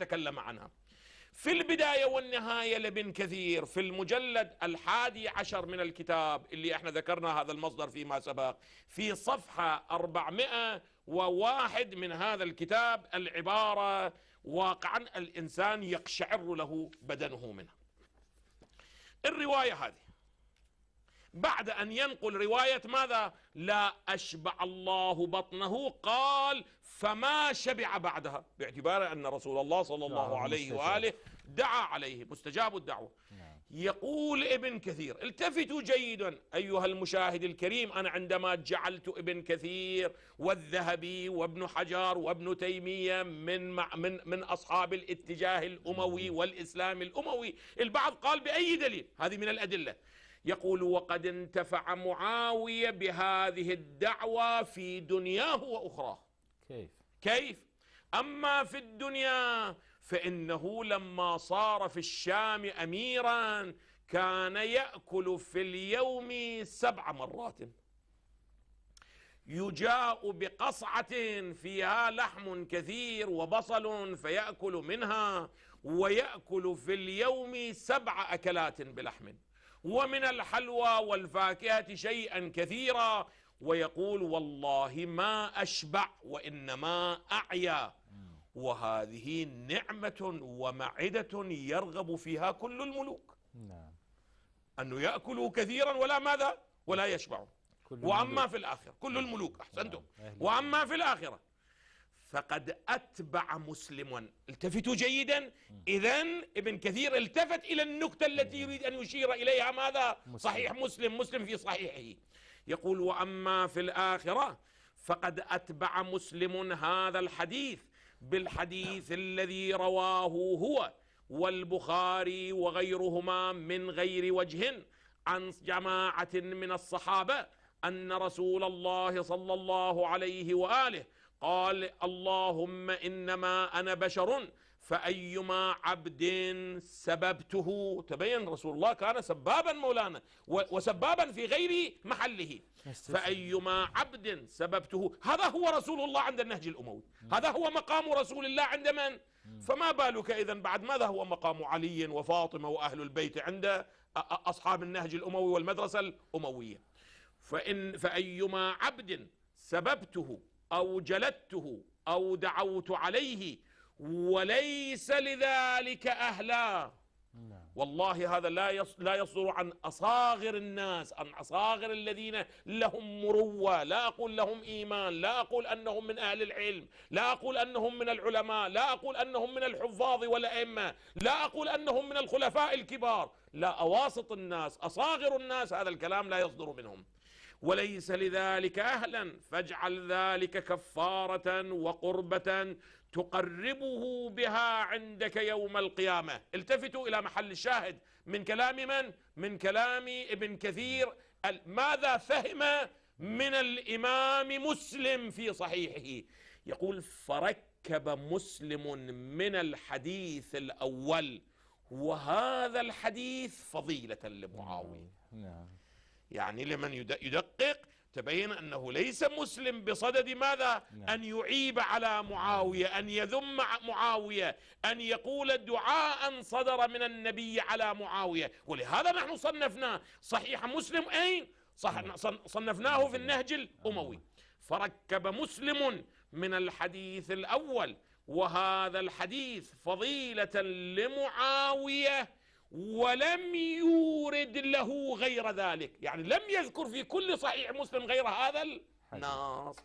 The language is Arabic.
تكلم عنها. في البداية والنهاية لابن كثير في المجلد الحادي عشر من الكتاب اللي إحنا ذكرنا هذا المصدر فيما سبق في صفحة 401 من هذا الكتاب العبارة واقعا الإنسان يقشعر له بدنه منها. الرواية هذه. بعد أن ينقل رواية ماذا؟ لا أشبع الله بطنه قال فما شبع بعدها باعتبار أن رسول الله صلى الله نعم، عليه. وآله دعا عليه مستجاب الدعوة. نعم. يقول ابن كثير التفتوا جيدا أيها المشاهد الكريم أنا عندما جعلت ابن كثير والذهبي وابن حجر وابن تيمية من مع من من أصحاب الاتجاه الأموي والإسلام الأموي البعض قال بأي دليل؟ هذه من الأدلة. يقول وقد انتفع معاوية بهذه الدعوة في دنياه وأخراه. كيف؟ كيف؟ أما في الدنيا فإنه لما صار في الشام اميرا كان يأكل في اليوم سبع مرات. يجاء بقصعة فيها لحم كثير وبصل فيأكل منها ويأكل في اليوم سبع أكلات بلحم. ومن الحلوى والفاكهة شيئا كثيرا ويقول والله ما أشبع وإنما أعيا. وهذه نعمة ومعدة يرغب فيها كل الملوك. نعم. أنه يأكلوا كثيرا ولا ماذا؟ ولا يشبعوا الملوك. في الآخرة كل الملوك أحسنتم. نعم، وأما في الآخرة فقد أتبع مسلما. التفتوا جيدا. اذا ابن كثير التفت إلى النكتة التي يريد أن يشير إليها. ماذا؟ مسلم. صحيح مسلم مسلم في صحيحه. يقول وأما في الآخرة فقد أتبع مسلم هذا الحديث بالحديث الذي رواه هو والبخاري وغيرهما من غير وجه عن جماعة من الصحابة أن رسول الله صلى الله عليه وآله قال اللهم إنما أنا بشر فأيما عبد سببته. تبين رسول الله كان سبابا مولانا وسبابا في غير محله. فأيما عبد سببته. هذا هو رسول الله عند النهج الأموي. هذا هو مقام رسول الله عند من؟ فما بالك اذا بعد ماذا هو مقام علي وفاطمة وأهل البيت عند أ- أ- أصحاب النهج الأموي والمدرسة الأموية؟ فإن فأيما عبد سببته أو جلدته أو دعوت عليه وليس لذلك أهلا. نعم. والله هذا لا لا يصدر عن أصاغر الناس عن أصاغر الذين لهم مروة. لا أقول لهم إيمان لا أقول أنهم من أهل العلم لا أقول أنهم من العلماء لا أقول أنهم من الحفاظ والأئمة لا أقول أنهم من الخلفاء الكبار. لا أواسط الناس أصاغر الناس هذا الكلام لا يصدر منهم. وليس لذلك أهلا فاجعل ذلك كفارة وقربة تقربه بها عندك يوم القيامة. التفتوا إلى محل الشاهد. من كلام من؟ من كلام ابن كثير. ماذا فهم من الإمام مسلم في صحيحه؟ يقول فركب مسلم من الحديث الأول وهذا الحديث فضيلة لمعاوية. نعم. يعني لمن يد- يدقق تبين أنه ليس مسلم بصدد ماذا؟ نعم. أن يعيب على معاوية، أن يذم معاوية، أن يقول دعاء صدر من النبي على معاوية، ولهذا نحن صنفناه صحيح مسلم أين؟ صح صن- صنفناه في النهج الأموي. فركب مسلم من الحديث الأول وهذا الحديث فضيلة لمعاوية ولم يورد له غير ذلك. يعني لم يذكر في كل صحيح مسلم غير هذا النص